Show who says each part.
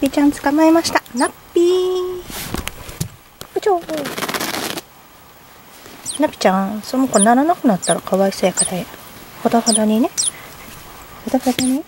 Speaker 1: ピーちゃん捕まえました。ナッピー。部長。ナピちゃんその子ならなくなったらかわいそうやからほどほどにね。ほどほどに。